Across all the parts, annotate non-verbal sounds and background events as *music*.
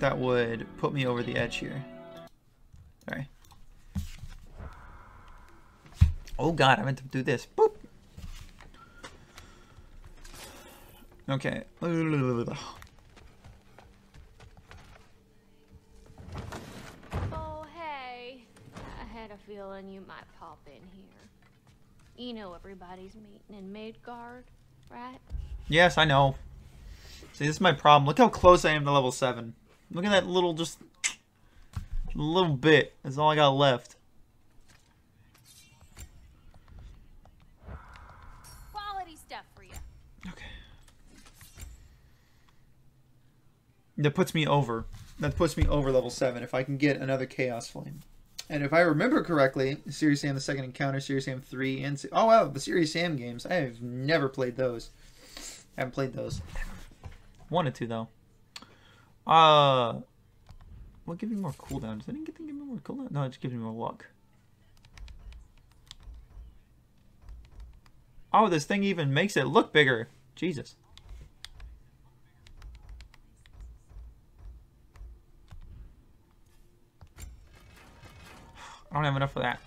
that would put me over the edge here. Sorry. Oh god, I meant to do this. Boop. Okay. Oh, hey. I had a feeling you might pop in here. You know everybody's meeting in Midgard, right? Yes, I know. See, this is my problem. Look how close I am to level 7. Look at that little, just... little bit. That's all I got left. Quality stuff for you. Okay. That puts me over. That puts me over level 7 if I can get another Chaos Flame. And if I remember correctly, Serious Sam the Second Encounter, Serious Sam 3, and... Oh, wow, the Serious Sam games. I have never played those. I haven't played those. Wanted to, though. Uh... What gives me more cooldown? Does anything give me more cooldown? No, it just gives me more luck. Oh, this thing even makes it look bigger. Jesus. I don't have enough for that.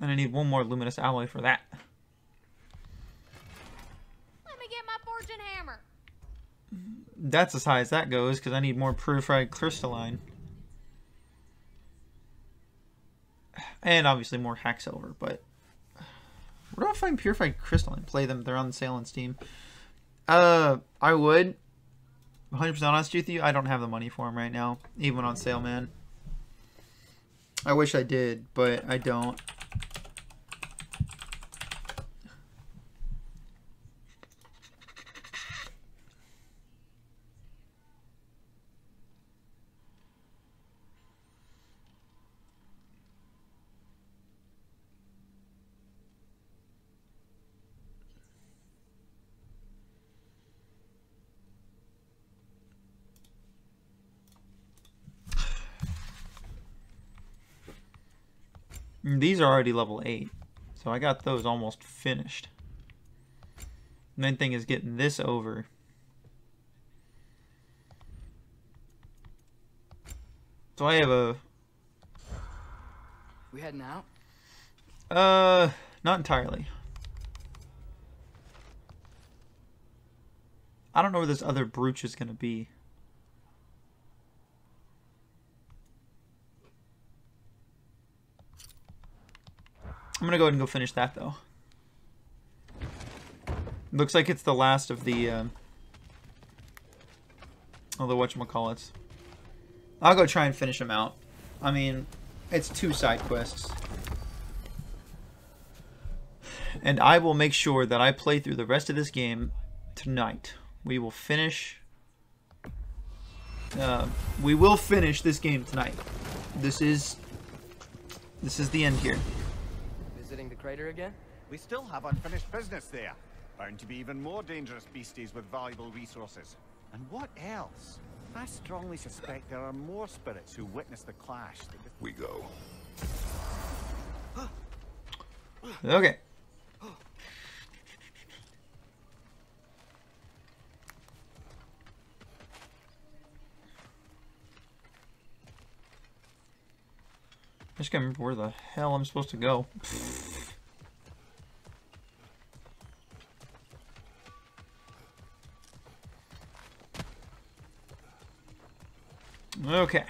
And I need one more luminous alloy for that. Let me get my fortune hammer. That's as high as that goes, because I need more purified crystalline. And obviously more hack silver, but... Where do I find purified crystalline? Play them, they're on sale on Steam. Uh, I would. 100% honest with you, I don't have the money for them right now, even on sale, man. I wish I did, but I don't. These are already level 8. So I got those almost finished. Main thing is getting this over. So I have a... We heading out? Uh, not entirely. I don't know where this other brooch is going to be. I'm gonna go ahead and go finish that though. Looks like it's the last of the, um, of the whatchamacallits. I'll go try and finish them out. I mean, it's two side quests. And I will make sure that I play through the rest of this game tonight. We will finish... Uh, we will finish this game tonight. This is... This is the end here crater again? We still have unfinished business there. Bound to be even more dangerous beasties with valuable resources. And what else? I strongly suspect there are more spirits who witnessed the clash. We go. *gasps* okay. I just can't remember where the hell I'm supposed to go. *laughs* Okay.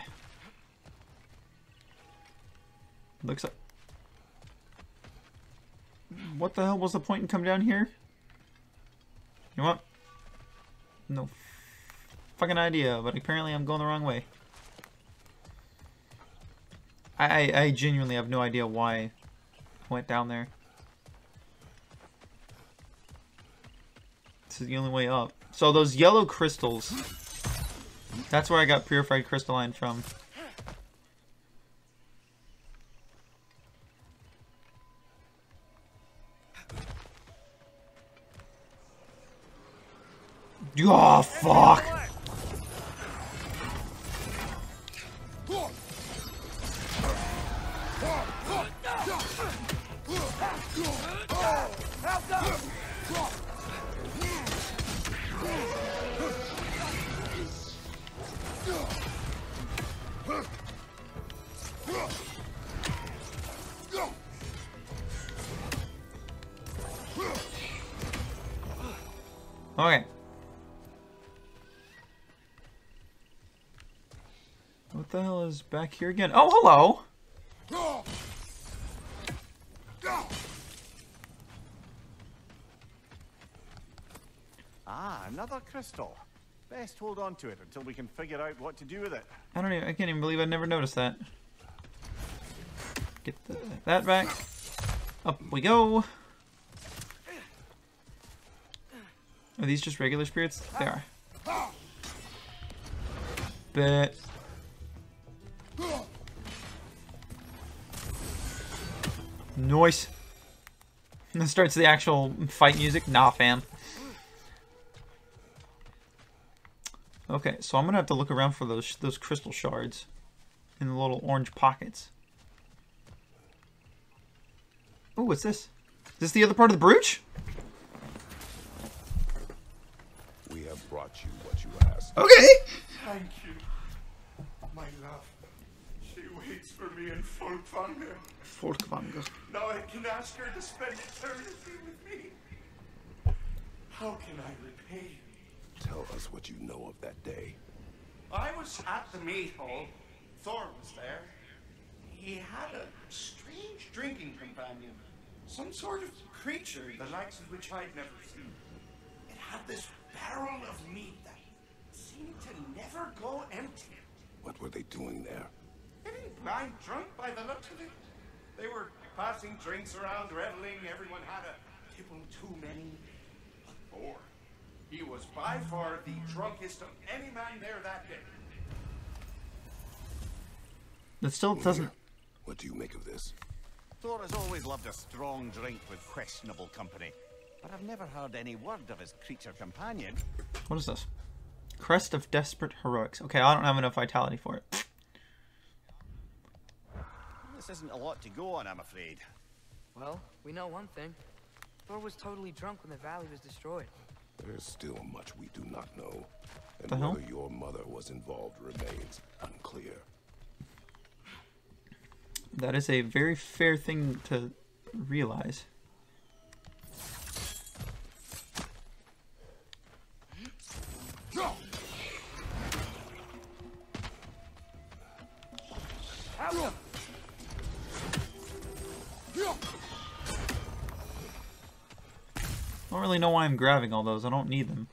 Looks like... What the hell was the point in coming down here? You know what? No fucking idea, but apparently I'm going the wrong way. I, I genuinely have no idea why I went down there. This is the only way up. So those yellow crystals, that's where I got purified crystalline from. Oh, fuck! What the hell is back here again? Oh, hello! Ah, another crystal. Best hold on to it until we can figure out what to do with it. I don't even, I can't even believe I never noticed that. Get the, that back. Up we go. Are these just regular spirits? They are. Bet. Noise. And Then starts the actual fight music. Nah, fam. Okay, so I'm gonna have to look around for those those crystal shards in the little orange pockets. Oh, what's this? Is this the other part of the brooch? We have brought you what you asked. Okay. Thank you, my love. She waits for me in Folkvangr. Folkvangr. Now I can ask her to spend eternity with me. How can I repay you? Tell us what you know of that day. I was at the meat hall. Thor was there. He had a strange drinking companion. Some sort of creature, the likes of which I'd never seen. It had this barrel of meat that seemed to never go empty. What were they doing there? Getting blind drunk by the looks of it. They were passing drinks around, reveling. Everyone had a tipple too many. But Thor, he was by far the drunkest of any man there that day. That still doesn't. What do you make of this? Thor has always loved a strong drink with questionable company. But I've never heard any word of his creature companion. What is this? Crest of Desperate Heroics. Okay, I don't have enough vitality for it. This isn't a lot to go on, I'm afraid. Well, we know one thing. Thor was totally drunk when the valley was destroyed. There's still much we do not know. And The hell? whether your mother was involved remains unclear. That is a very fair thing to realize. Really know why I'm grabbing all those. I don't need them.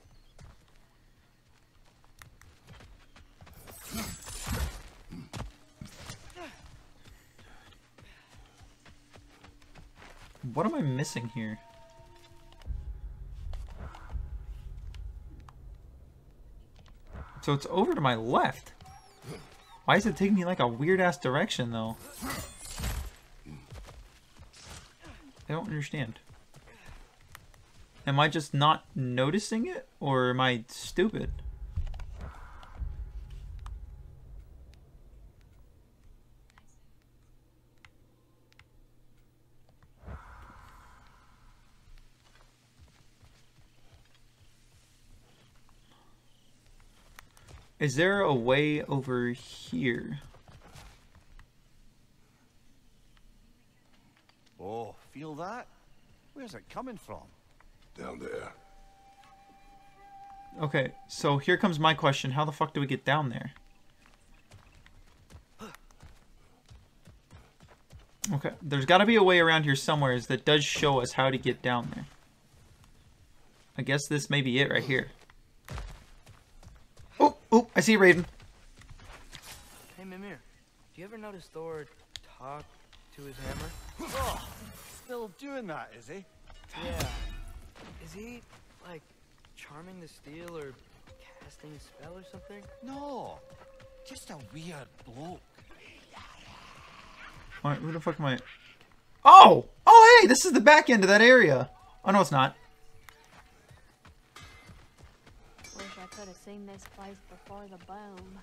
What am I missing here? So it's over to my left. Why is it taking me like a weird ass direction though? I don't understand. Am I just not noticing it or am I stupid? Is there a way over here? Oh, feel that? Where's it coming from? Down there. Okay, so here comes my question. How the fuck do we get down there? Okay, there's got to be a way around here somewhere that does show us how to get down there. I guess this may be it right here. Oh, oh, I see Raven. Hey, Mimir, do you ever notice Thor talk to his hammer? Oh, still doing that, is he? Yeah. Is he, like, charming the steel or casting a spell or something? No, just a weird bloke. Alright, who the fuck am I? Oh! Oh, hey, this is the back end of that area. Oh, no, it's not. Wish I could have seen this place before the boom.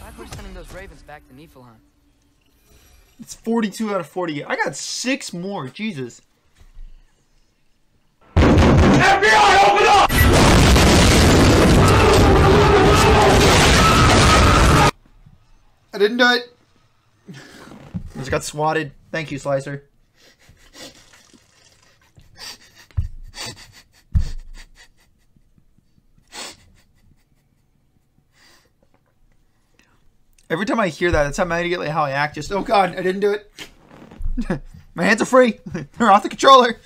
Glad we're sending those ravens back to Niflheim. It's 42 out of 48. I got six more. Jesus. FBI, open up! I didn't do it. I Just got swatted. Thank you, Slicer. Every time I hear that, that's immediately how I act. Just, oh god, I didn't do it. *laughs* My hands are free. *laughs* They're off the controller.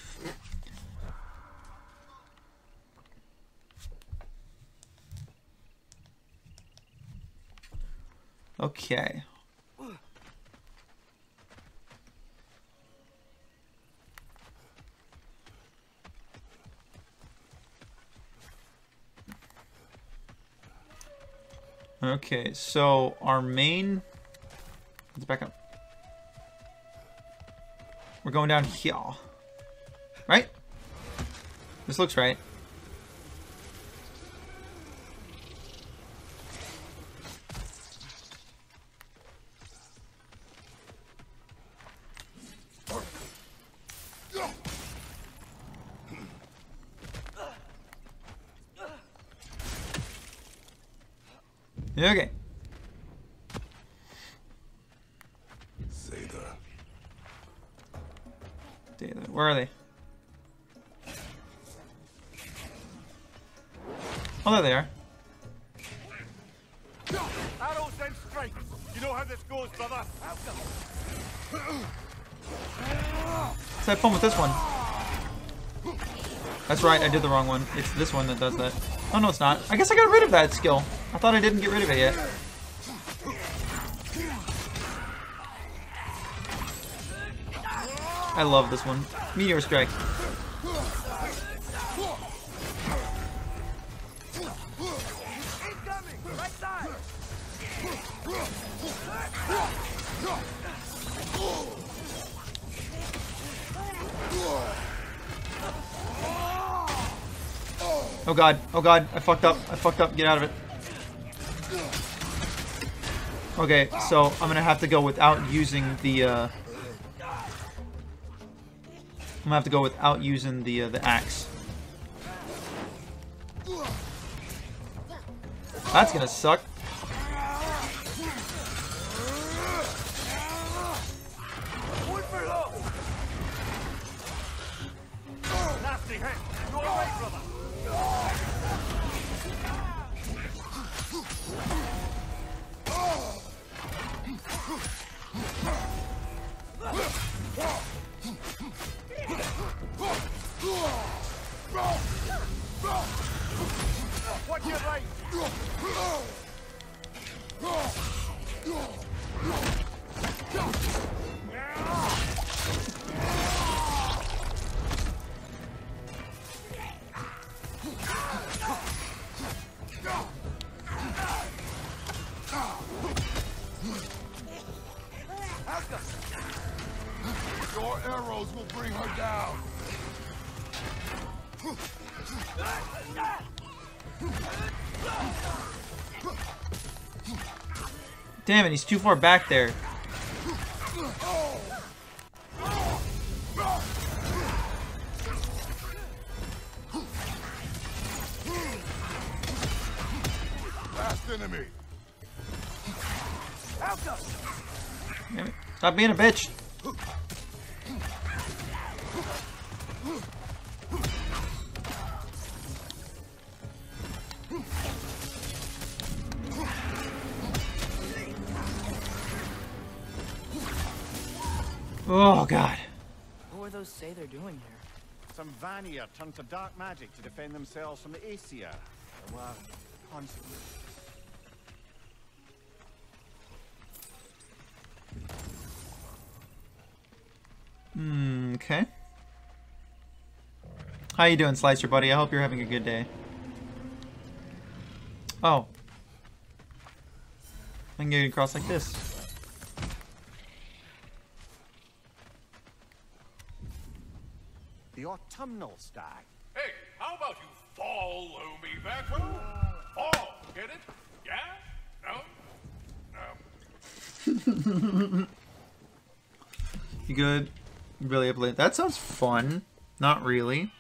Okay. Okay, so our main. Let's back up. We're going down here. Right? This looks right. Right, I did the wrong one. It's this one that does that. Oh, no, it's not. I guess I got rid of that skill. I thought I didn't get rid of it yet. I love this one. Meteor Strike. Oh god, oh god, I fucked up, I fucked up, get out of it. Okay, so I'm gonna have to go without using the, uh... I'm gonna have to go without using the, uh, the axe. That's gonna suck. Damn it, he's too far back there. Last enemy. Stop being a bitch. Those say they're doing here? Some Vanir turned to dark magic to defend themselves from the Aesir. Well, constantly. Hmm, okay. How you doing, Slicer buddy? I hope you're having a good day. Oh. I can get across like this. Autumnal stag. Hey, how about you follow me back home? Fall, get it? Yeah? No? No. *laughs* You good? Really up late? That sounds fun. Not really.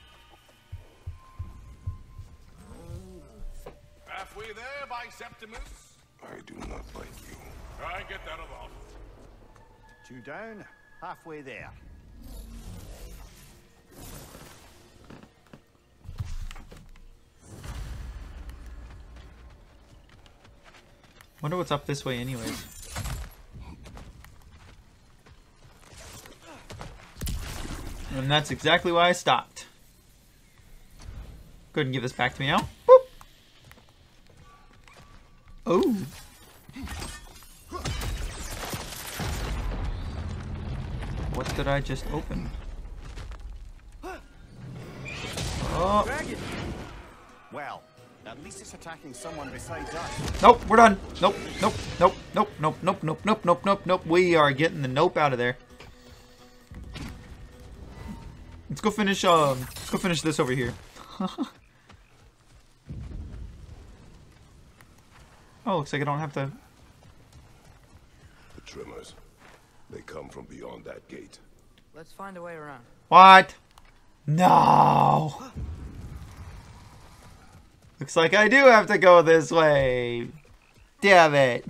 Halfway there by Septimus? I do not like you. I get that a lot. Two down, halfway there. Wonder what's up this way anyways. And that's exactly why I stopped. Go ahead and give this back to me now. Boop. Oh. What did I just open? Oh. Dragon. Well, at least it's attacking someone besides us. nope, we're done. Nope, nope, nope, nope, nope, nope, nope, nope, nope, nope, nope. We are getting the nope out of there. Let's go finish, um, let's go finish this over here. *laughs* oh, looks like I don't have to The Tremors. They come from beyond that gate. Let's find a way around. What? No. Looks like I do have to go this way. Damn it.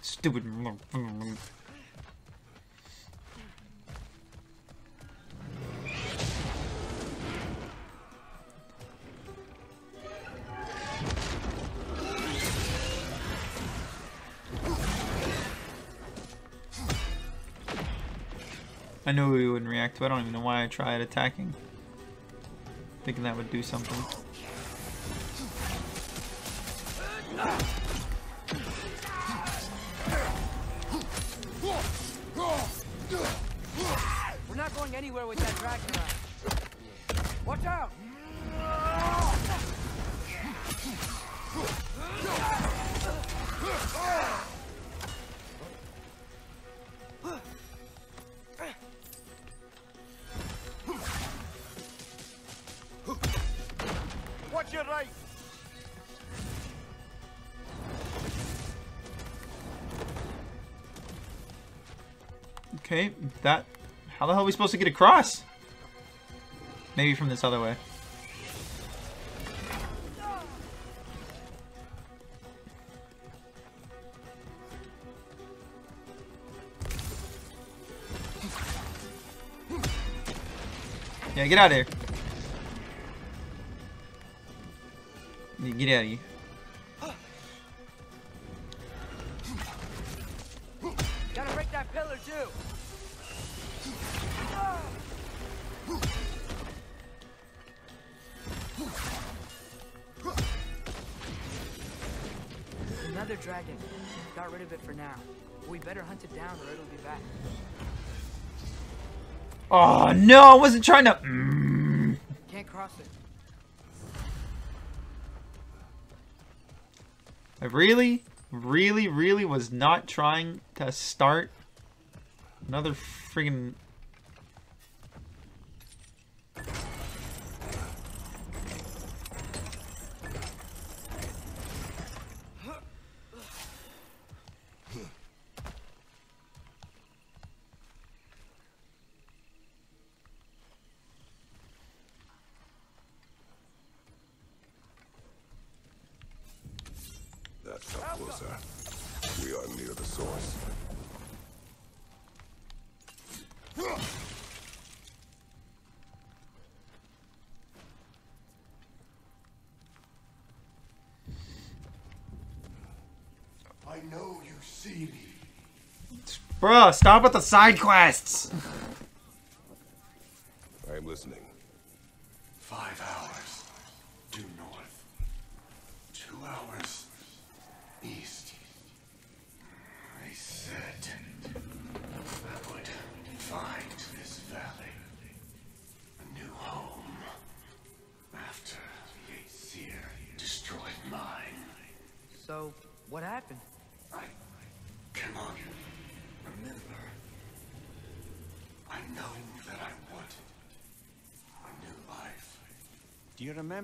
Stupid. I knew he wouldn't react to. I don't even know why I tried attacking. Thinking that would do something. That... How the hell are we supposed to get across? Maybe from this other way. Yeah, get out of here. Get out of here. Down or it'll be back. Oh no, I wasn't trying to. Mm. Can't cross it. I really, really, really was not trying to start another friggin' That's up closer. We are near the source. I know you see me. Bruh, stop with the side quests!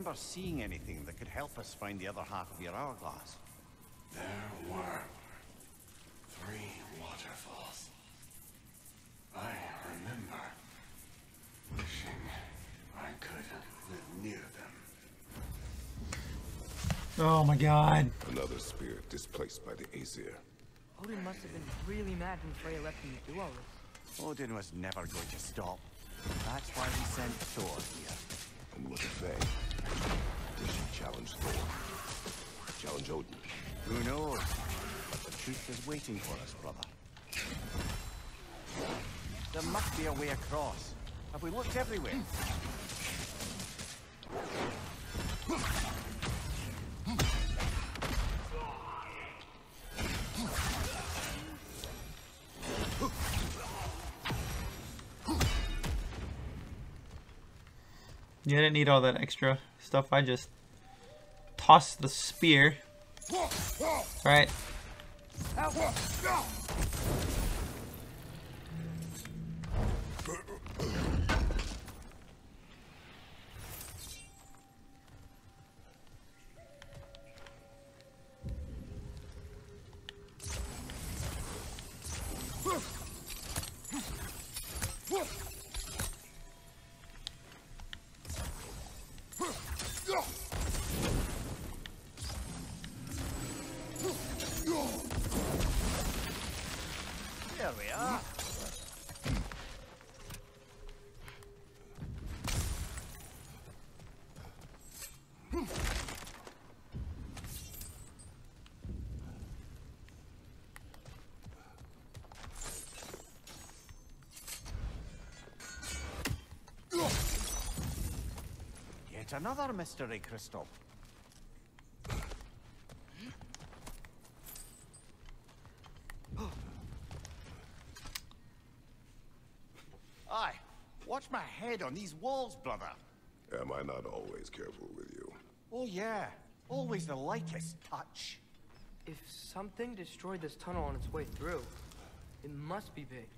Remember seeing anything that could help us find the other half of your hourglass? There were three waterfalls. I remember wishing I could live near them. Oh my god. Another spirit displaced by the Aesir. Odin must have been really mad when Freya left him to do all this. Odin was never going to stop. That's why he sent Thor here. Challenge Thor? Challenge Odin? Who knows? But the truth is waiting for us, brother. There must be a way across. Have we looked everywhere? You didn't need all that extra stuff. I just tossed the spear. Right. Yet another mystery crystal. *gasps* Aye, watch my head on these walls, brother. Am I not always careful with you? Oh yeah, always the lightest touch. If something destroyed this tunnel on its way through, it must be big.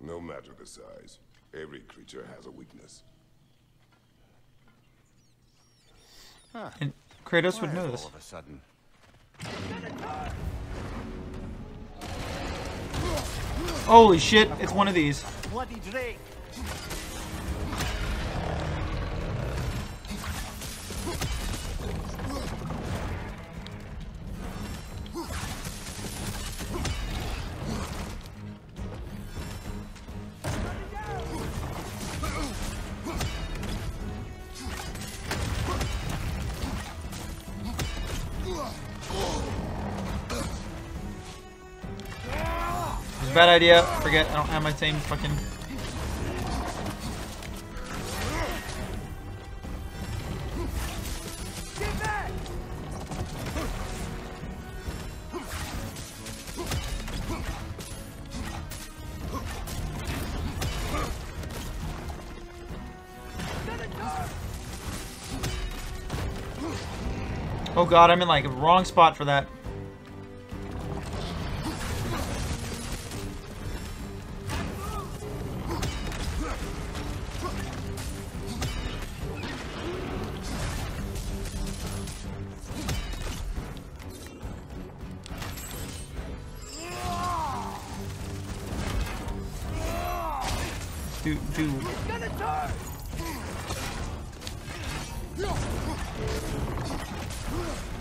No matter the size, every creature has a weakness. And Kratos would know this. All of a sudden. Holy shit, it's one of these. Bloody Drake! Bad idea. Forget, I don't have my same fucking. Oh god, I'm in like a wrong spot for that. do do. He's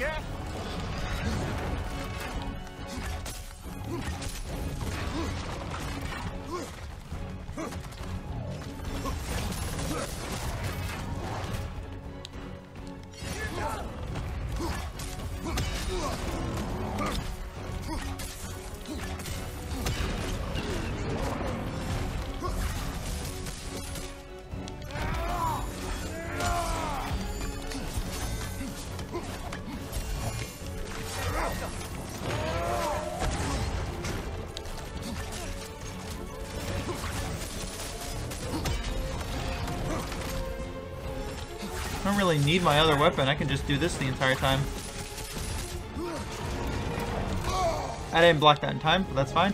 yeah? I don't really need my other weapon. I can just do this the entire time. I didn't block that in time, but that's fine.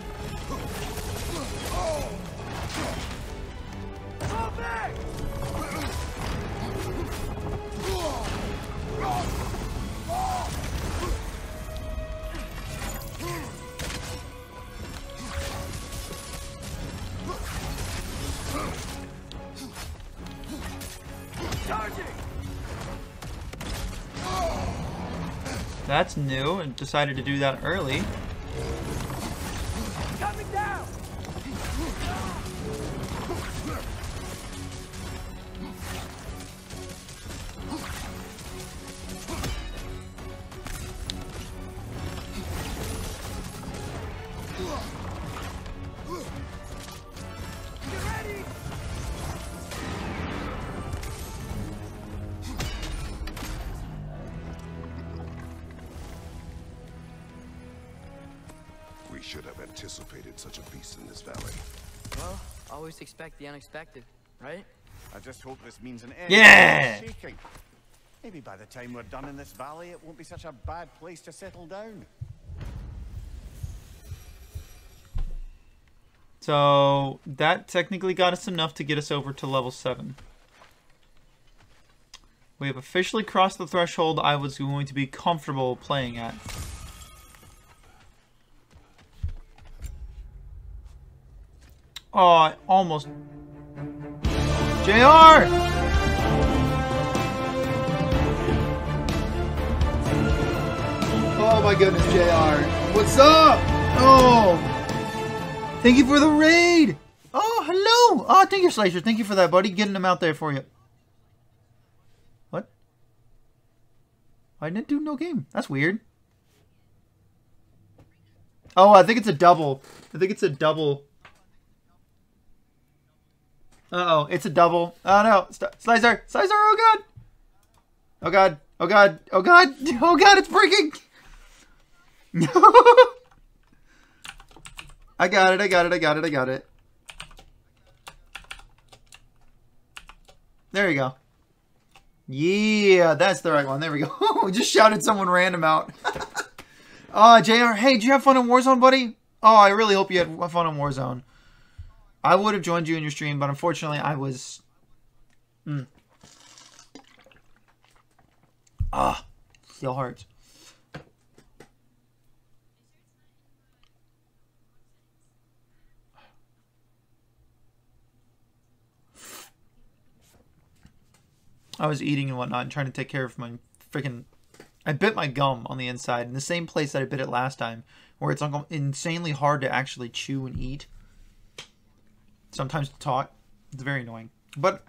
New and decided to do that early. The unexpected, right? I just hope this means an end Yeah! to shaking. Maybe by the time we're done in this valley, it won't be such a bad place to settle down. So that technically got us enough to get us over to level 7. We have officially crossed the threshold I was going to be comfortable playing at. Oh, I almost... JR! Oh my goodness, JR. What's up? Oh! Thank you for the raid! Oh, hello! Oh, thank you, Slicer. Thank you for that, buddy. Getting them out there for you. What? I didn't do no game. That's weird. Oh, I think it's a double. I think it's a double. Uh-oh, it's a double. Oh, no. St Slicer! Slicer, oh god! Oh god. Oh god. Oh god. Oh god, it's breaking! *laughs* I got it, I got it, I got it, I got it. There you go. Yeah, that's the right one. There we go. *laughs* we just shouted someone random out. *laughs* uh, JR, hey, did you have fun in Warzone, buddy? Oh, I really hope you had fun in Warzone. I would have joined you in your stream, but unfortunately I was... Mm. Ah, still hurts. I was eating and whatnot and trying to take care of my freaking. I bit my gum on the inside in the same place that I bit it last time, where it's insanely hard to actually chew and eat. Sometimes to talk. It's very annoying. But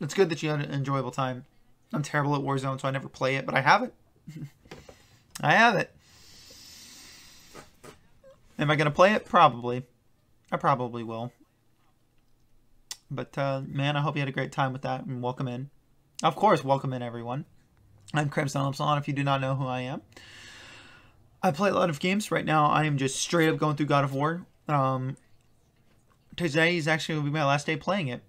it's good that you had an enjoyable time. I'm terrible at Warzone, so I never play it, but I have it. *laughs* I have it. Am I going to play it? Probably. I probably will. But, uh, man, I hope you had a great time with that, and welcome in. Of course, welcome in, everyone. I'm Crimson Epsilon, if you do not know who I am. I play a lot of games. Right now, I am just straight up going through God of War. Um, today is actually going to be my last day playing it.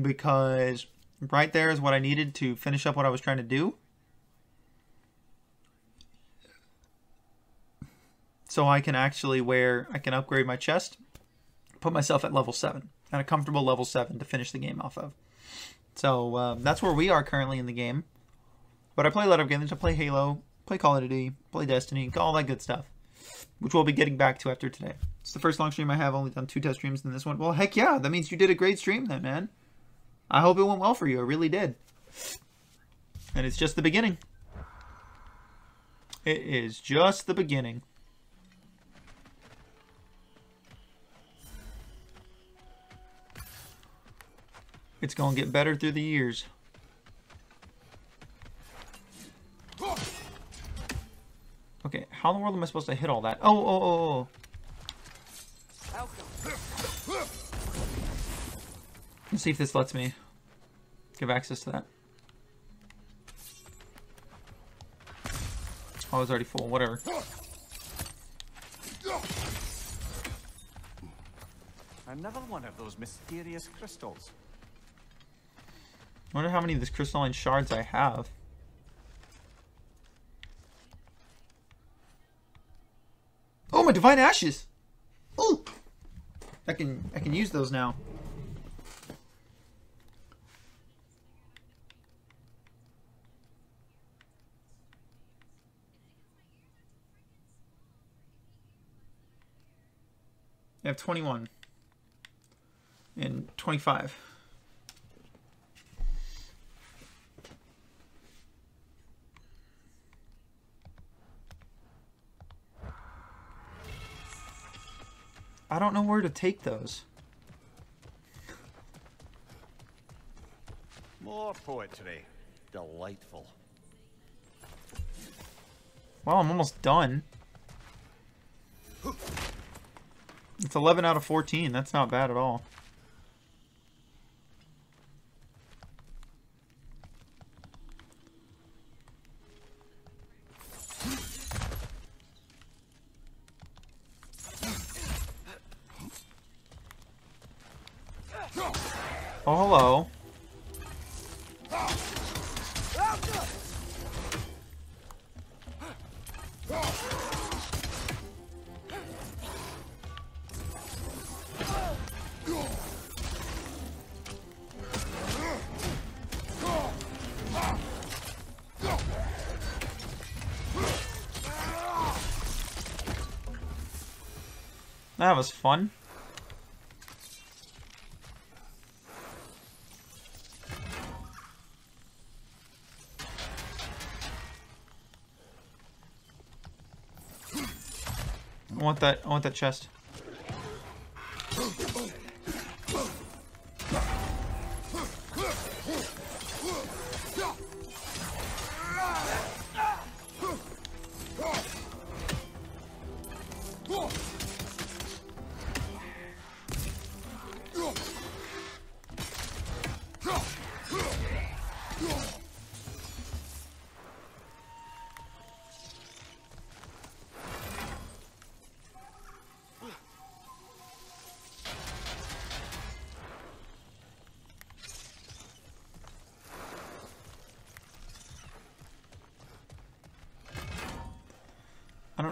Because right there is what I needed to finish up what I was trying to do. So I can actually wear, I can upgrade my chest put myself at level 7, at a comfortable level 7 to finish the game off of. So um, that's where we are currently in the game. But I play a lot of games. I play Halo, play Call of Duty, play Destiny, all that good stuff. Which we'll be getting back to after today. It's the first long stream I have, only done two test streams than this one. Well, heck yeah, that means you did a great stream then, man. I hope it went well for you. I really did. And it's just the beginning. It is just the beginning. It's going to get better through the years. Okay, how in the world am I supposed to hit all that? Oh, oh, oh, oh, oh. Let's see if this lets me give access to that. Oh, it's already full. Whatever. Another one of those mysterious crystals. I wonder how many of these crystalline shards I have. My divine ashes! Oh, I can I can use those now. I have 21 and 25. I don't know where to take those. More poetry. Delightful. Well, I'm almost done. It's 11 out of 14. That's not bad at all. Was fun. I want that. I want that chest.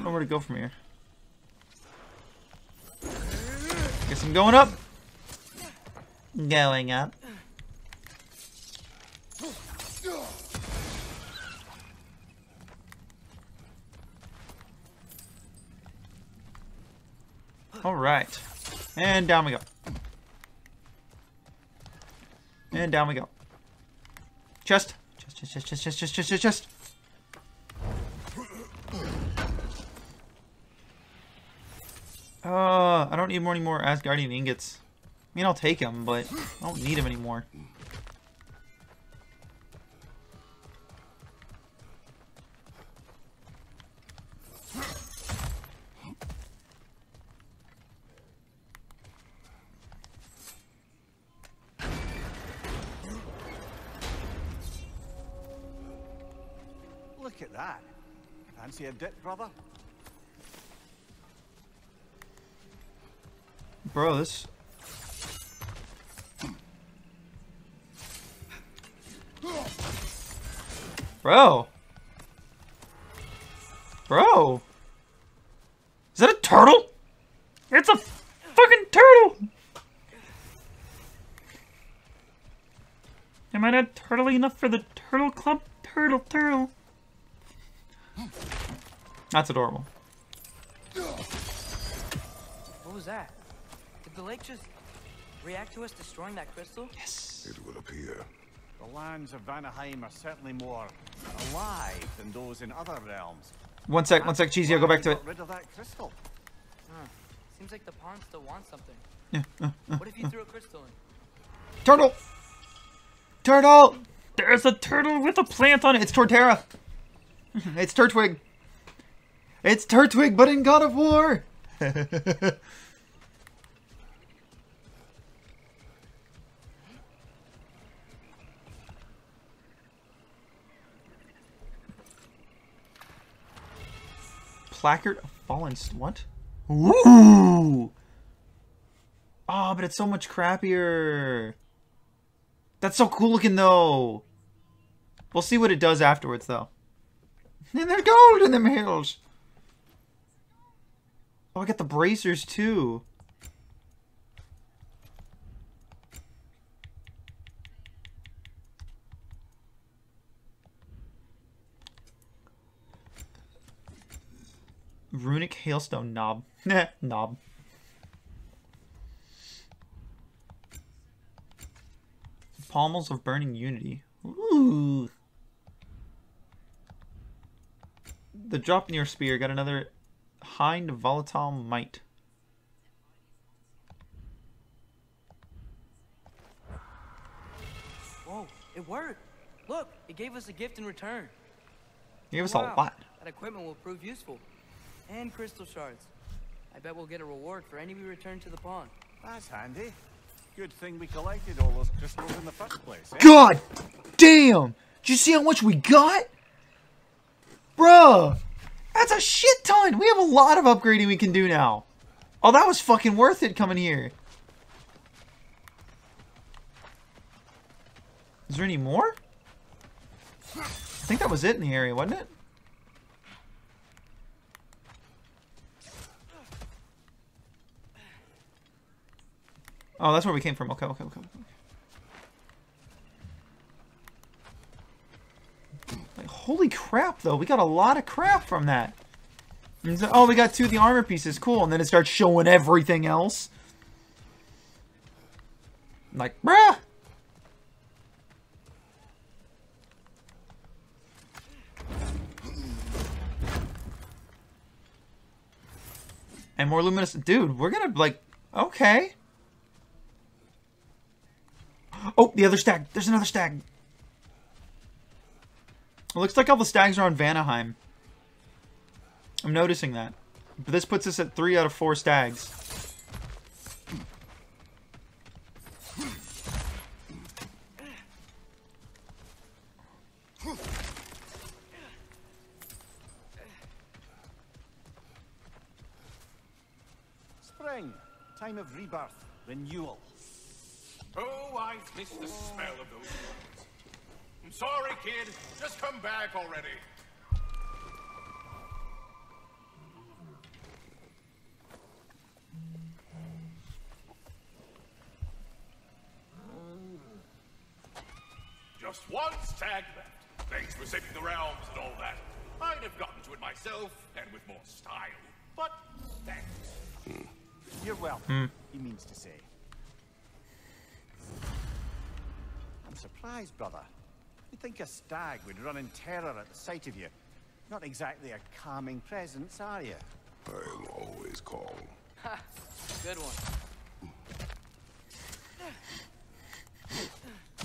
Know where to go from here. Guess I'm going up. Going up. Alright. And down we go. And down we go. Chest. Chest, chest, chest, chest, chest, chest, chest, chest, chest. Uh, I don't need more any more Asgardian ingots. I mean, I'll take them, but I don't need them anymore. Look at that. Fancy a dip, brother? Bro, this... Bro! Bro! Is that a turtle? It's a fucking turtle! Am I not turtly enough for the turtle club? Turtle, turtle. That's adorable. What was that? Did the lake just react to us destroying that crystal? Yes. It will appear. The lands of Vanaheim are certainly more alive than those in other realms. One sec, one sec, cheesy. I'll go back to it. Got rid of that crystal. Huh. Seems like the pond still wants something. Yeah, uh, uh, What if you threw a crystal in? Turtle! Turtle! There's a turtle with a plant on it. It's Torterra. *laughs* it's Turtwig. It's Turtwig, but in God of War. *laughs* Placard of Fallen... What? Ooh! Oh, but it's so much crappier. That's so cool looking, though. We'll see what it does afterwards, though. And there's gold in them hills. Oh, I got the bracers, too. Runic hailstone knob. *laughs* Knob. Pommels of burning unity. Ooh. The Draupnir spear got another hind volatile might. Whoa, it worked. Look, it gave us a gift in return. He gave us Wow, a lot. That equipment will prove useful. And crystal shards. I bet we'll get a reward for any we return to the pond. That's handy. Good thing we collected all those crystals in the first place. Eh? God damn! Did you see how much we got? Bruh! That's a shit ton! We have a lot of upgrading we can do now. Oh, that was fucking worth it coming here. Is there any more? I think that was it in the area, wasn't it? Oh, that's where we came from. Okay, okay, okay. Like, holy crap, though. We got a lot of crap from that. So- oh, we got two of the armor pieces. Cool. And then it starts showing everything else. I'm like, bruh. And more luminous. Dude, we're gonna, like, okay. Oh, the other stag. There's another stag. It looks like all the stags are on Vanaheim. I'm noticing that. But this puts us at three out of four stags. Spring, time of rebirth, renewal. I've missed the smell of those ones. I'm sorry, kid. Just come back already. Just one stag left. Thanks for saving the realms and all that. I'd have gotten to it myself, and with more style. But thanks. You're welcome, hmm. he means to say. I'm surprised, brother. You'd think a stag would run in terror at the sight of you. Not exactly a calming presence, are you? I am always calm. Ha! Good one.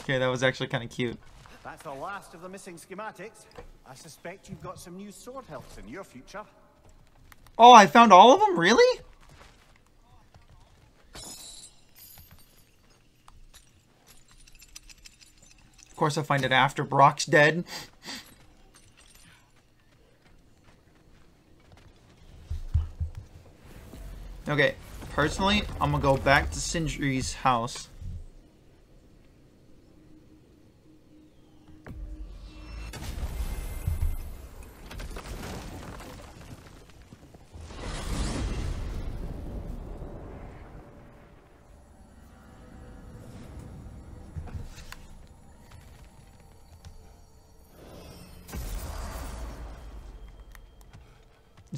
Okay, that was actually kind of cute. That's the last of the missing schematics. I suspect you've got some new sword hilts in your future. Oh, I found all of them? Really? Course, I find it after Brok's dead. Okay, personally, I'm gonna go back to Sindri's house.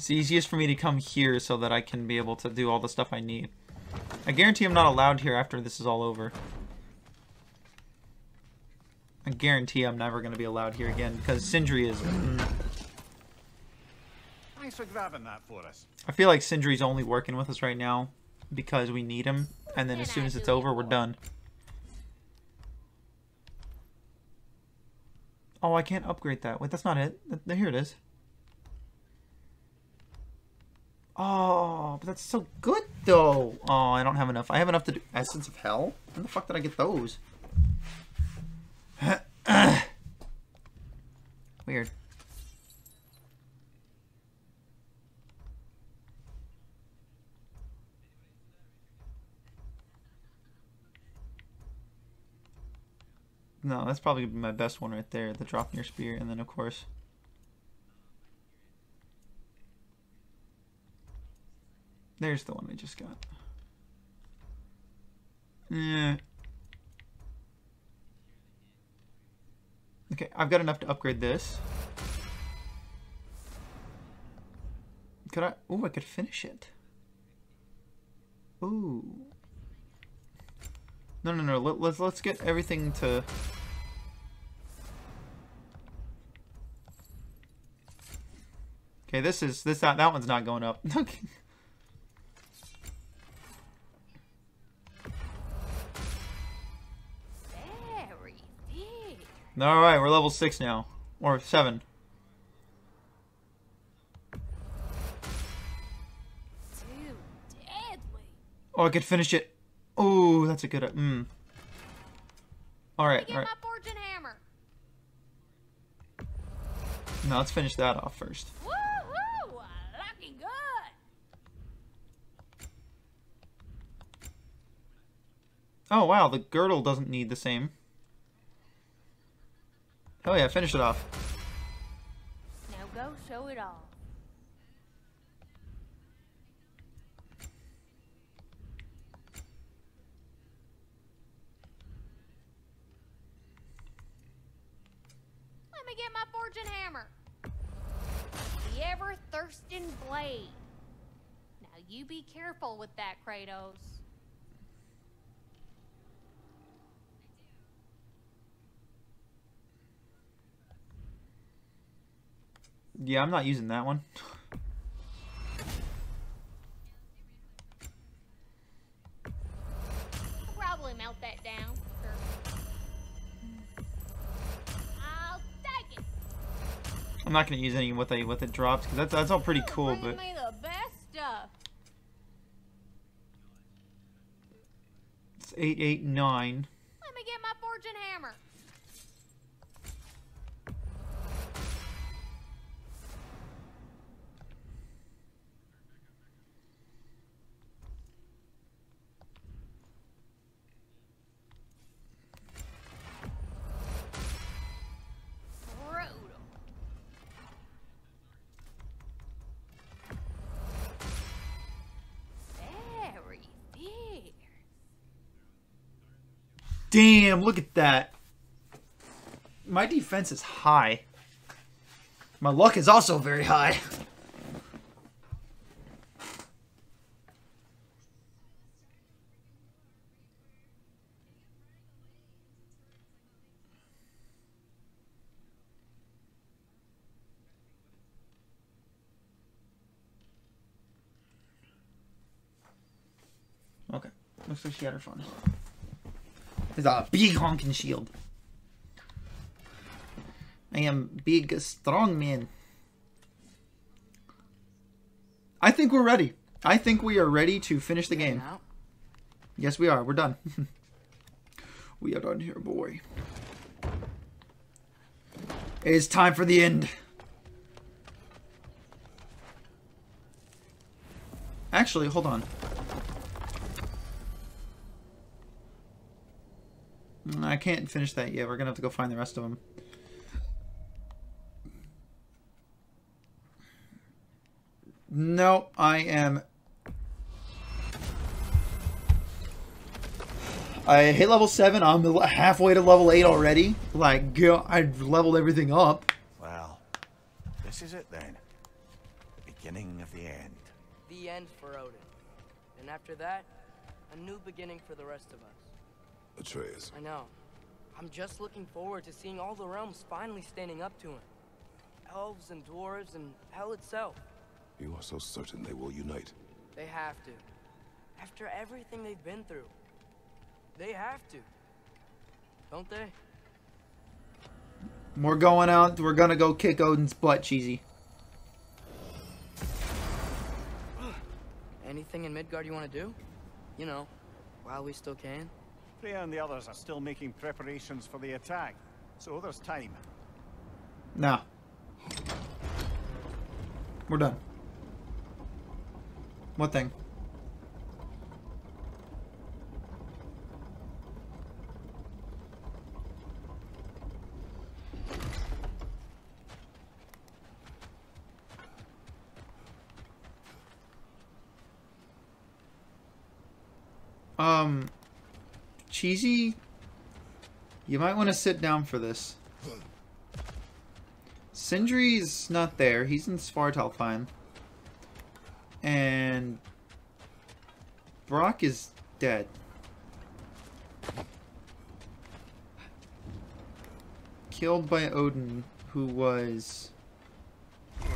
It's easiest for me to come here so that I can be able to do all the stuff I need. I guarantee I'm not allowed here after this is all over. I guarantee I'm never going to be allowed here again because Sindri is. mm, Thanks for grabbing that for us. I feel like Sindri's only working with us right now because we need him, and then as soon as it's over, we're done. Oh, I can't upgrade that. Wait, that's not it. Here it is. Oh, but that's so good though. Oh, I don't have enough. I have enough to do Essence of Hell. When the fuck did I get those? *coughs* Weird. No, that's probably my best one right there. The Draupnir spear, and then of course. There's the one we just got. Yeah. Okay, I've got enough to upgrade this. Could I? Oh, I could finish it. Ooh. No, no, no. Let, let's let's get everything to. Okay, this is this that that one's not going up. *laughs* Okay. Big. All right, we're level six now, or seven. Oh, I could finish it. Oh, that's a good. Mm. All right, all right. Now let's finish that off first. Oh wow, the girdle doesn't need the same. Oh yeah, finish it off. Now go show it all. Let me get my fortune hammer. The ever thirsting blade. Now you be careful with that, Kratos. Yeah, I'm not using that one. I'll probably melt that down. Sure. I'll take it. I'm not gonna use any with a with it drops because that's that's all pretty cool. But me the best stuff. it's eight eight nine. Damn, look at that. My defense is high. My luck is also very high. Okay, looks like she had her fun. It's a big honking shield. I am big, strong man. I think we're ready. I think we are ready to finish the game. Yes, we are. We're done. *laughs* we are done here, boy. It is time for the end. Actually, hold on. I can't finish that yet. We're gonna have to go find the rest of them. No, I am. I hit level seven. I'm halfway to level eight already. Like, go- I've leveled everything up. Well, this is it then. The beginning of the end. the end for Odin. And after that, a new beginning for the rest of us. Atreus, I know. I'm just looking forward to seeing all the realms finally standing up to him. Elves and dwarves and hell itself. You are so certain they will unite. They have to. After everything they've been through. They have to. Don't they? We're going out. We're gonna go kick Odin's butt, cheesy. Anything in Midgard you want to do? You know, while we still can. Freya and the others are still making preparations for the attack, so there's time. Nah. We're done. What thing? Um, cheesy. You might want to sit down for this. Sindri's not there. He's in Svartalfheim. And Brok is dead. Killed by Odin, who was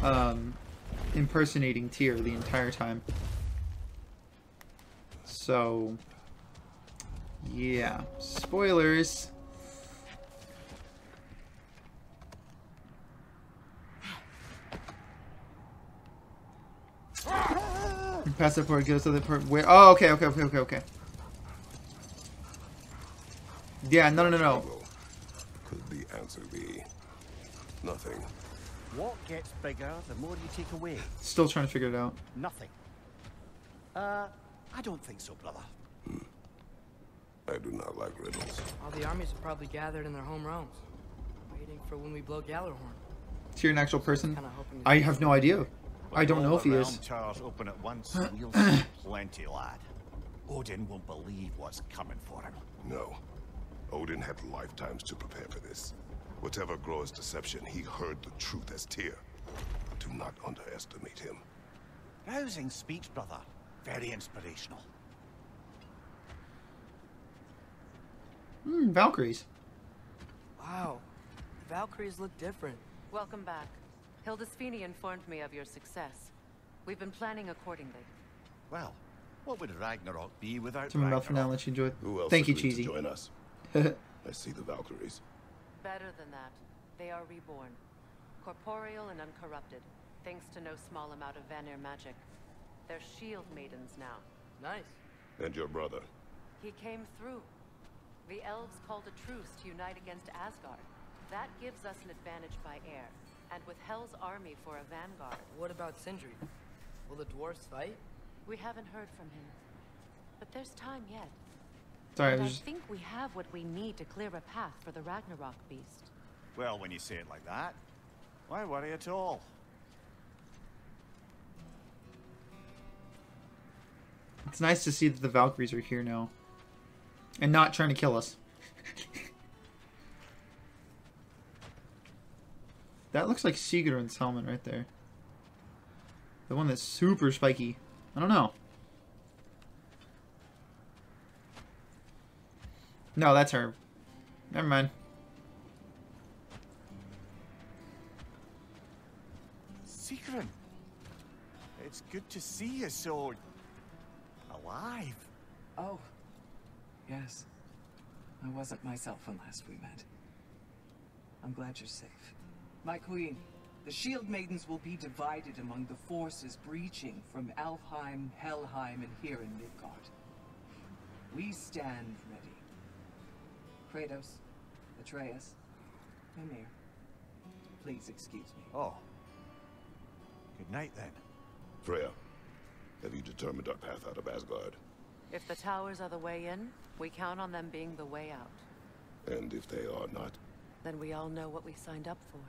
um, impersonating Tyr the entire time. So, yeah. Spoilers. Pass that part goes to the part where. Oh, okay, okay, okay, okay, okay. Yeah, no, no, no, no. Could the answer be nothing? What gets bigger, the more you take away. Still trying to figure it out. Nothing. Uh, I don't think so, brother. I do not like riddles. All the armies are probably gathered in their home realms. Waiting for when we blow Gjallarhorn. Tyr an actual person? Kinda hoping to I have no idea. I don't know if the he realm is. towers open at once, *clears throat* we'll see plenty, lad. Odin won't believe what's coming for him. No. Odin had lifetimes to prepare for this. Whatever Groa's deception, he heard the truth as Tyr. Do not underestimate him. Rousing speech, brother. Very inspirational. Hmm, Valkyries. Wow. Valkyries look different. Welcome back. Hildisvini informed me of your success. We've been planning accordingly. Well, what would Ragnarok be without Something about for now. Ragnarok? Let you enjoy. Who else Thank you, agreed to cheesy. join us? *laughs* I see the Valkyries. Better than that, they are reborn. Corporeal and uncorrupted, thanks to no small amount of Vanir magic. They're shield maidens now. Nice. And your brother. He came through. The elves called a truce to unite against Asgard. That gives us an advantage by air, and with Hell's army for a vanguard. What about Sindri? Will the dwarves fight? We haven't heard from him. But there's time yet. Sorry, I and I just... think we have what we need to clear a path for the Ragnarok beast. Well, when you say it like that, why worry at all? It's nice to see that the Valkyries are here now. And not trying to kill us. that looks like Sigurd's helmet right there. The one that's super spiky. I don't know. No, that's her. Never mind. Sigrun, it's good to see you so alive. Oh, yes. I wasn't myself when last we met. I'm glad you're safe. My queen, the Shield Maidens will be divided among the forces breaching from Alfheim, Helheim, and here in Midgard. We stand ready. Kratos, Atreus, Mimir, please excuse me. Oh. Good night then. Freya, have you determined our path out of Asgard? If the towers are the way in, we count on them being the way out. And if they are not? Then we all know what we signed up for.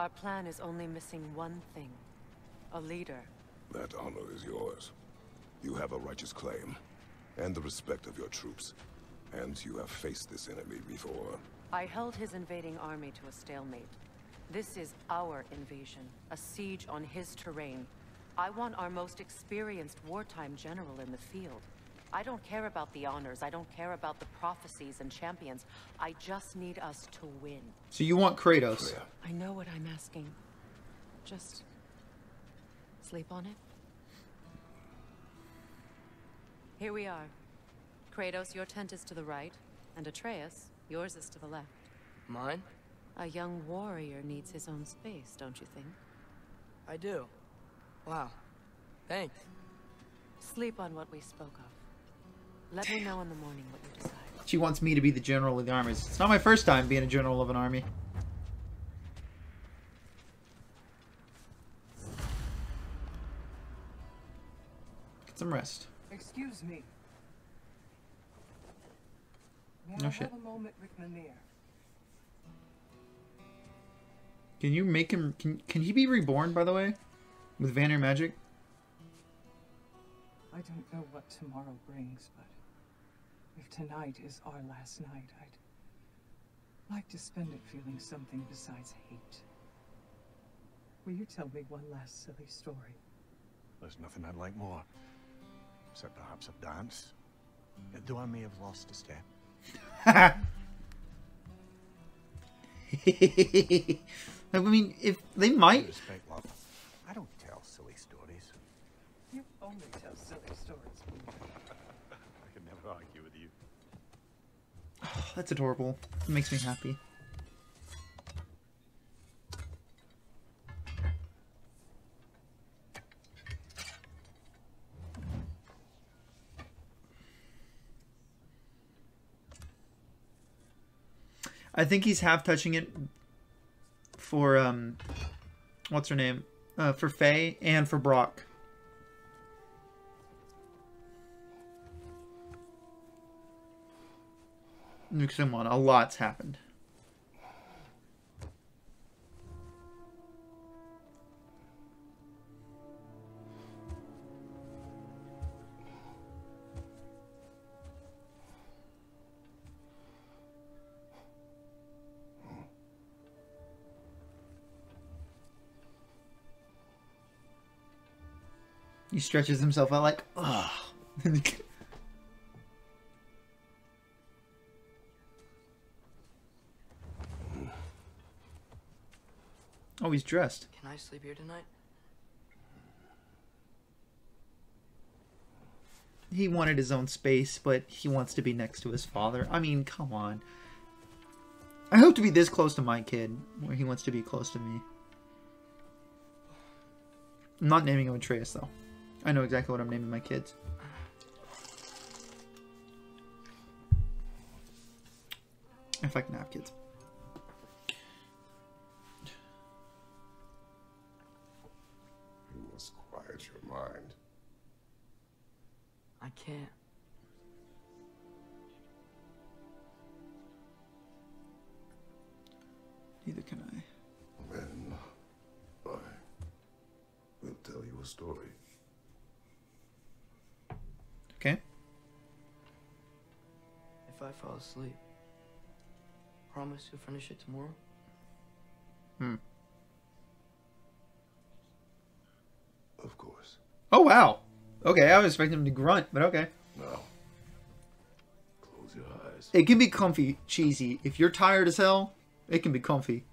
Our plan is only missing one thing. A leader. That honor is yours. You have a righteous claim, and the respect of your troops. And you have faced this enemy before. I held his invading army to a stalemate. This is our invasion, a siege on his terrain. I want our most experienced wartime general in the field. I don't care about the honors. I don't care about the prophecies and champions. I just need us to win. So you want Kratos? I know what I'm asking. Just sleep on it. Here we are. Kratos, your tent is to the right, and Atreus, yours is to the left. Mine? A young warrior needs his own space, don't you think? I do. Wow. Thanks. Sleep on what we spoke of. Let me know in the morning what you decide. She wants me to be the general of the armies. It's not my first time being a general of an army. Get some rest. Excuse me. May No I shit. have a moment with Can you make him? Can can he be reborn? By the way, with Vanir magic. I don't know what tomorrow brings, but if tonight is our last night, I'd like to spend it feeling something besides hate. Will you tell me one last silly story? There's nothing I'd like more. Except perhaps a dance. Though I may have lost a step. *laughs* I mean, if they might. Respect, love. I don't tell silly stories. You only tell silly stories. I can never argue with you. That's adorable. It makes me happy. I think he's half touching it for um what's her name? Uh for Faye and for Brok. Come on, a lot's happened. He stretches himself out like, ugh. *laughs* oh, he's dressed. Can I sleep here tonight? He wanted his own space, but he wants to be next to his father. I mean, come on. I hope to be this close to my kid, where he wants to be close to me. I'm not naming him Atreus, though. I know exactly what I'm naming my kids. If I can have kids. Can't. Neither can I. Then I will tell you a story. Okay? If I fall asleep, promise you'll finish it tomorrow? Hmm. Of course. Oh, wow. Okay, I was expecting him to grunt, but okay. Now, close your eyes. It can be comfy, cheesy. If you're tired as hell, it can be comfy.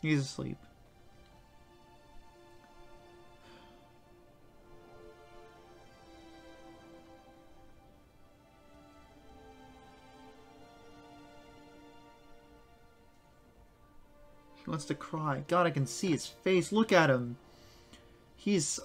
He's asleep. He wants to cry. God, I can see his face. Look at him. He's...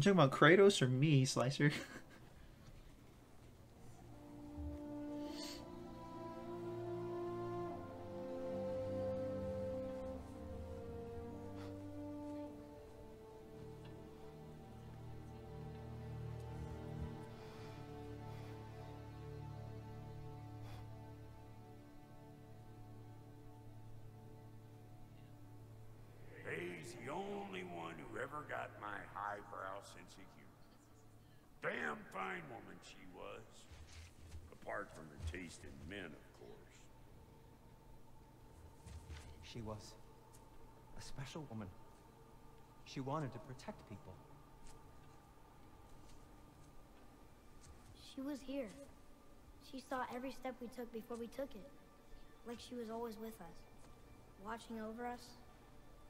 You talking about Kratos or me, Slicer? *laughs* She was a special woman. She wanted to protect people. She was here. She saw every step we took before we took it. Like she was always with us, watching over us,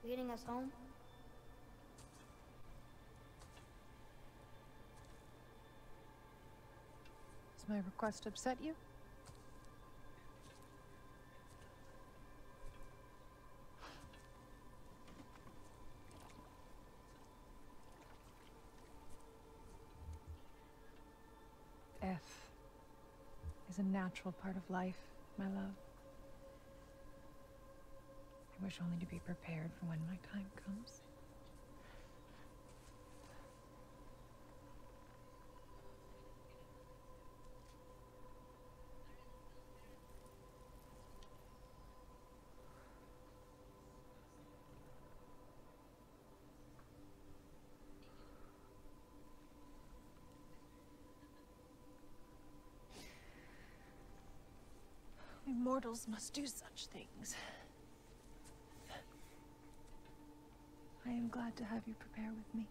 leading us home. Does my request upset you? F is a natural part of life, my love. I wish only to be prepared for when my time comes. Mortals must do such things. I am glad to have you prepare with me.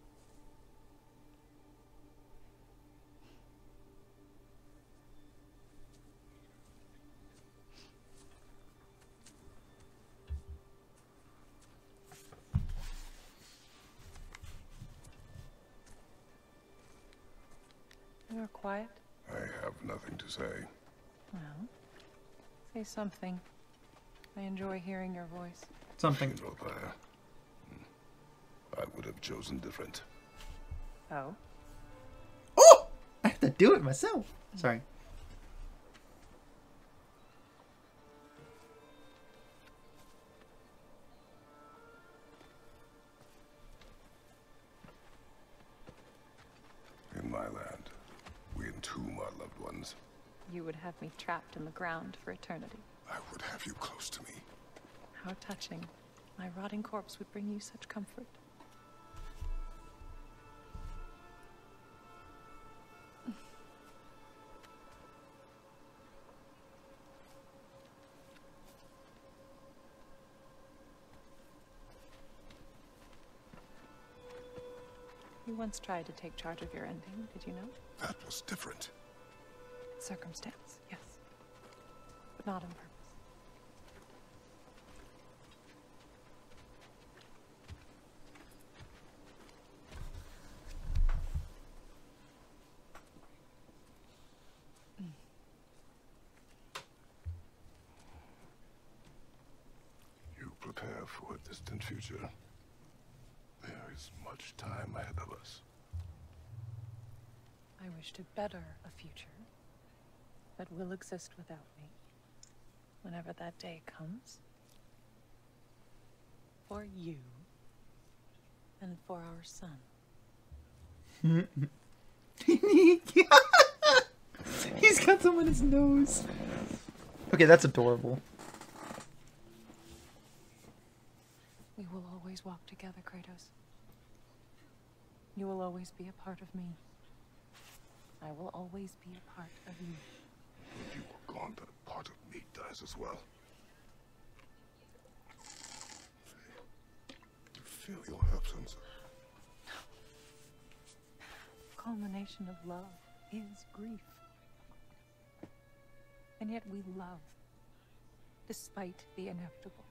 You're quiet. I have nothing to say. Well, say something. I enjoy hearing your voice. Something. Vampire. I would have chosen different. Oh? Oh! I have to do it myself. Sorry. Me trapped in the ground for eternity. I would have you close to me. How touching. My rotting corpse would bring you such comfort. You once tried to take charge of your ending, did you know? That was different. Circumstance, yes. But not on purpose. Mm. You prepare for a distant future. There is much time ahead of us. I wish to better a future that will exist without me whenever that day comes. For you and for our son. *laughs* He's got some on his nose. Okay, that's adorable. We will always walk together, Kratos. You will always be a part of me. I will always be a part of you. If you are gone, that part of me dies as well. I feel your absence. Culmination of love is grief. And yet we love, despite the inevitable.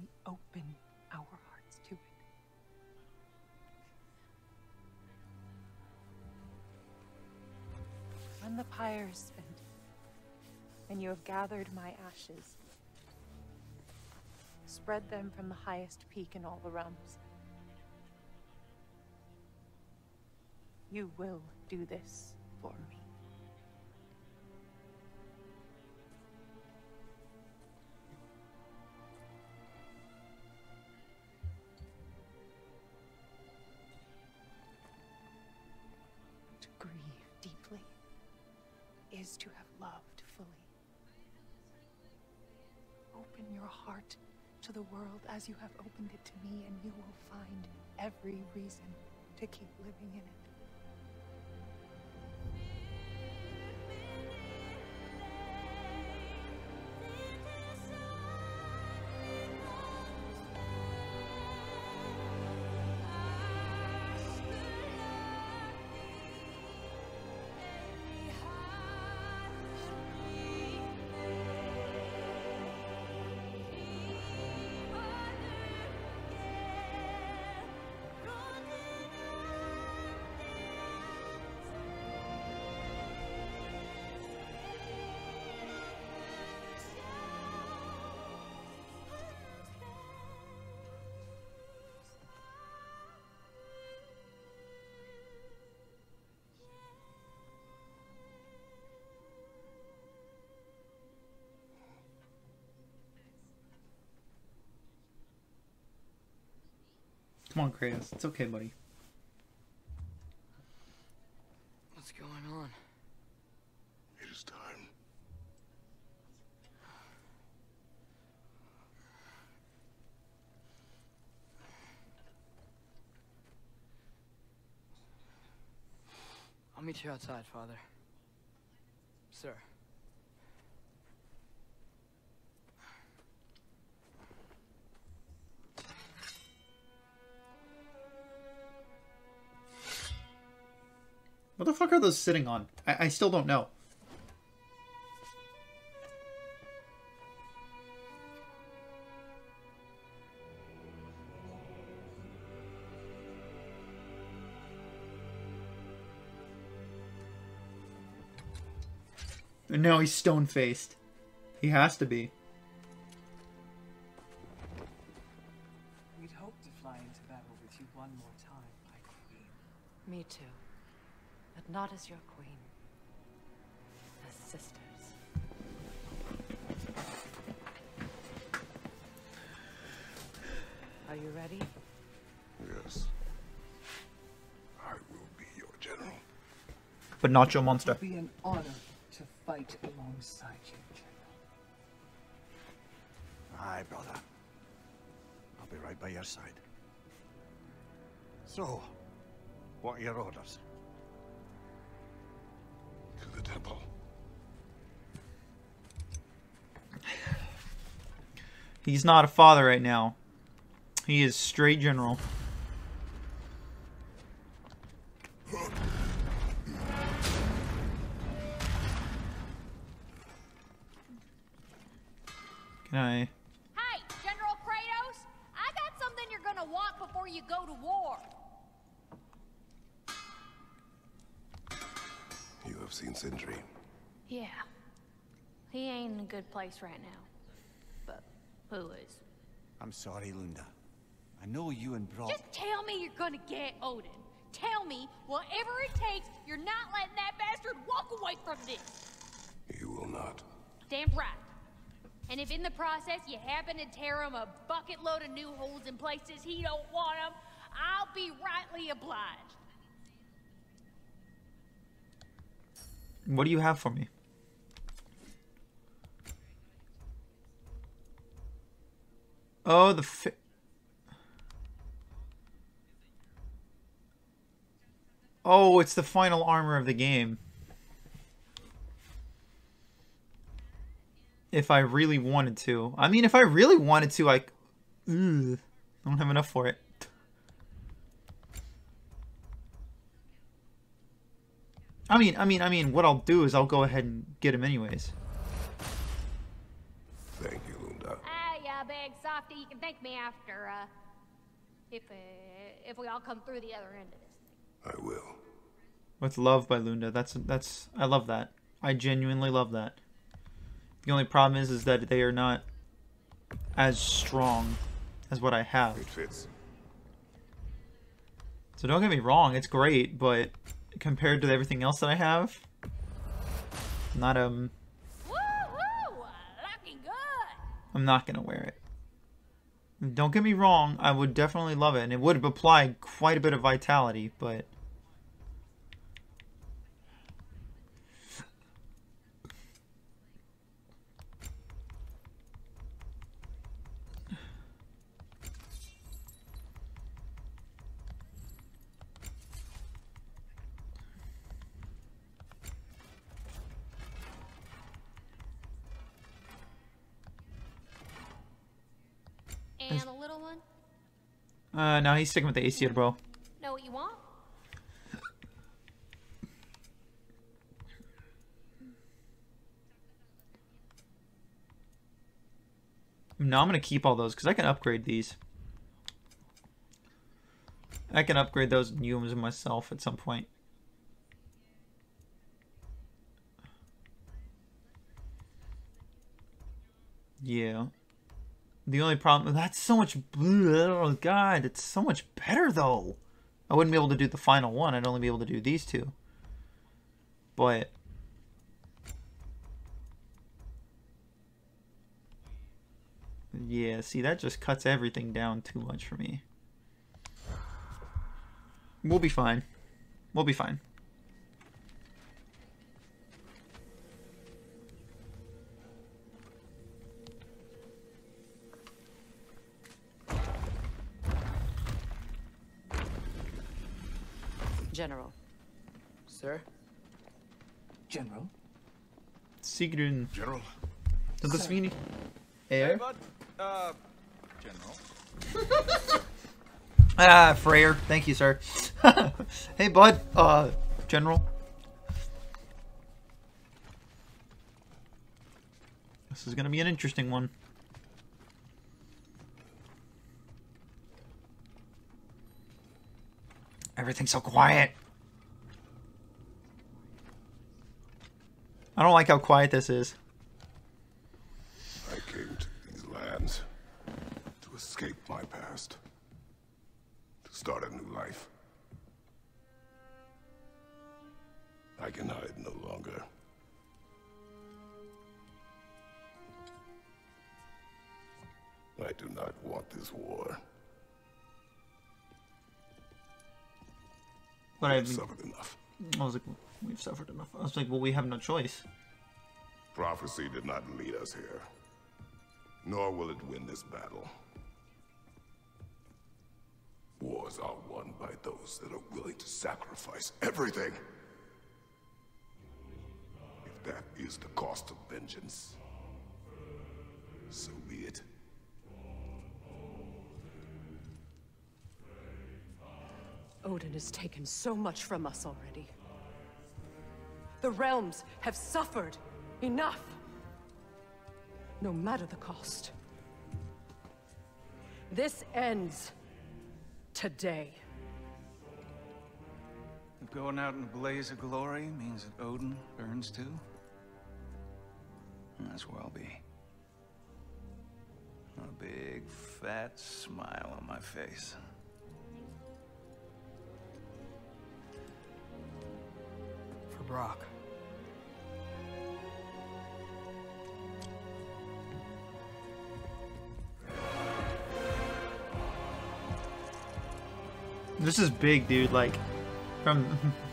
We open our The pyre is spent, and you have gathered my ashes, spread them from the highest peak in all the realms. You will do this for me. To have loved fully. Open your heart to the world as you have opened it to me, and you will find every reason to keep living in it. Come on, Kratos. It's okay, buddy. What's going on? It is time. I'll meet you outside, Father. Sir. What the fuck are those sitting on? I, I still don't know. And now he's stone faced. He has to be. We'd hoped to fly into battle with you one more time, my queen. Me too. But not as your queen. As sisters. Are you ready? Yes. I will be your general. But not your monster. It would be an honor to fight alongside you, General. Aye, brother. I'll be right by your side. So, what are your orders? To temple. He's not a father right now. He is straight general. Can I? Hey, General Kratos! I got something you're gonna want before you go to war. You have seen Sindri. Yeah. He ain't in a good place right now. But who is? I'm sorry, Lunda. I know you and Brok. Just tell me you're gonna get Odin. Tell me, whatever it takes, you're not letting that bastard walk away from this. You will not. Damn right. And if in the process you happen to tear him a bucket load of new holes in places he don't want them, I'll be rightly obliged. What do you have for me? Oh, the fi- Oh, it's the final armor of the game. If I really wanted to. I mean, if I really wanted to, I... Ugh, I don't have enough for it. I mean, I mean, I mean, what I'll do is I'll go ahead and get him anyways. Thank you, Lunda. Ah, yeah, big softy. You can thank me after, uh, if, uh, if we all come through the other end of this. I will. With love by Lunda. That's that's I love that. I genuinely love that. The only problem is is that they are not as strong as what I have. It fits. So don't get me wrong, it's great, but compared to everything else that I have, not um! I'm not gonna wear it. Don't get me wrong, I would definitely love it, and it would apply quite a bit of vitality, but uh no, he's sticking with the Aesir, bro. Know what you want? No, I'm gonna keep all those because I can upgrade these. I can upgrade those Neumes myself at some point. Yeah. The only problem that's so much oh god, it's so much better though. I wouldn't be able to do the final one, I'd only be able to do these two. But Yeah, see that just cuts everything down too much for me. We'll be fine. We'll be fine. General. Sir? General? Sigrun. General. Does this mean Hey, air? bud. Uh, General. *laughs* Ah, Freyr. Thank you, sir. *laughs* hey, bud. Uh, General. This is gonna be an interesting one. Everything's so quiet. I don't like how quiet this is. I came to these lands to escape my past, to start a new life. I can hide no longer. I do not want this war. But I've suffered enough. I was like, we've suffered enough. I was like, well, we have no choice. Prophecy did not lead us here, nor will it win this battle. Wars are won by those that are willing to sacrifice everything. If that is the cost of vengeance, so be it. Odin has taken so much from us already. The realms have suffered enough. No matter the cost. This ends today. If going out in a blaze of glory means that Odin burns too, that's where I'll be. A big, fat smile on my face. This is big, dude. Like, from. *laughs*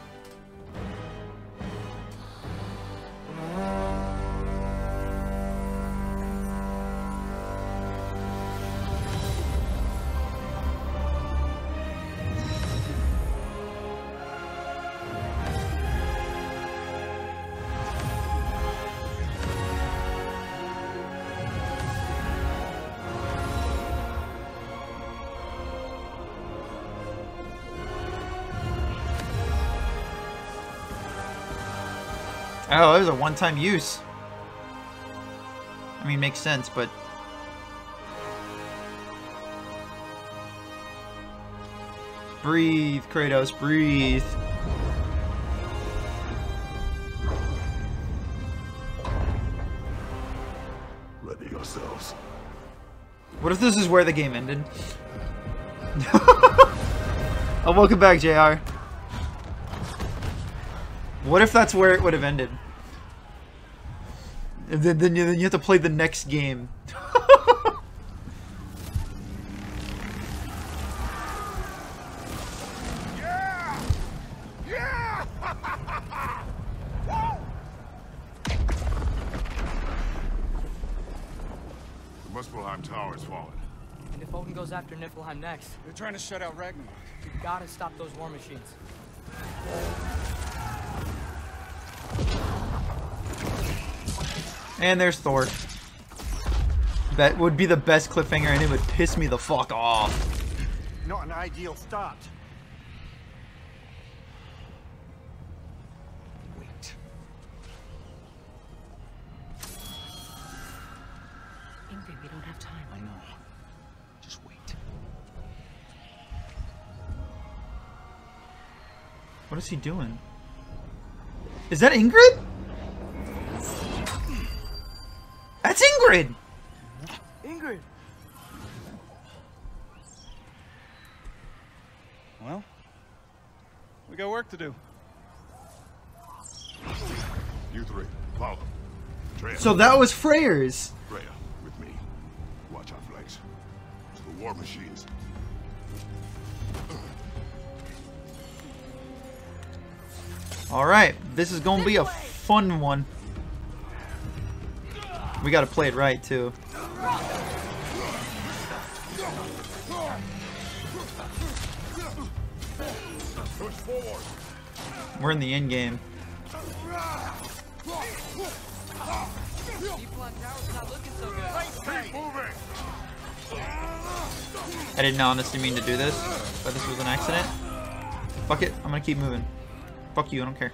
a one-time use. I mean, makes sense, but... Breathe, Kratos, breathe. Ready yourselves. What if this is where the game ended? *laughs* oh, welcome back, JR. What if that's where it would have ended? And then, then, you, then you have to play the next game. *laughs* The Muspelheim Tower has fallen. And if Odin goes after Niflheim next, They're trying to shut out Ragnarok. we gotta stop those war machines. And there's Thor. That would be the best cliffhanger and it would piss me the fuck off. Not an ideal start. Wait. Ingrid, we don't have time. I know. Just wait. What is he doing? Is that Ingrid? Ingrid! Ingrid! Well, we got work to do. You three, follow. Freya. So that was Freyr's. Freya, with me. Watch our flanks. It's the war machines. Alright, this is gonna be a fun one. We gotta play it right, too. We're in the end game. I didn't honestly mean to do this, but this was an accident. Fuck it, I'm gonna keep moving. Fuck you, I don't care.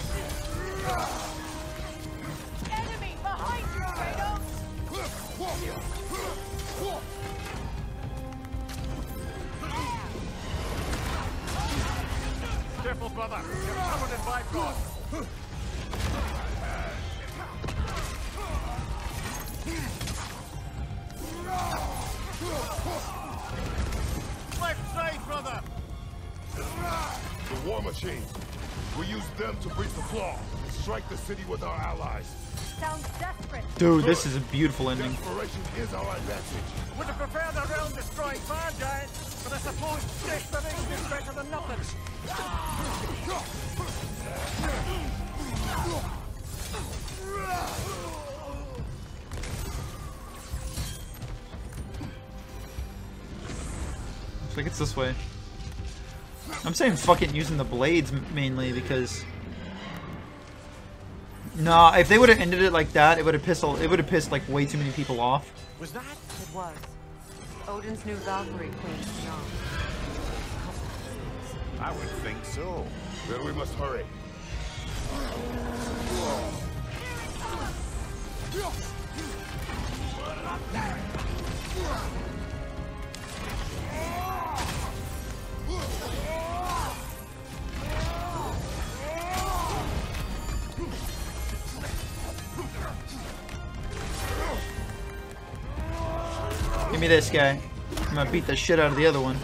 Enemy behind you, Kratos! Careful, brother. You're covered in Bifrost. Left side, brother. The war machines. We use them to breach the flaw. Strike the city with our allies. Sounds desperate. Dude, this is a beautiful ending. Desperation is our advantage. Would have preferred a realm destroying fire giant, but I suppose desperation is better than nothing. Looks like it's this way. I'm saying fucking using the blades mainly because. Nah, if they would have ended it like that, it would have pissed. It would have pissed like way too many people off. Was that? It was. Odin's new Valkyrie queen, Snog. I would think so. Then we must hurry. Give me this guy. I'm gonna beat the shit out of the other one.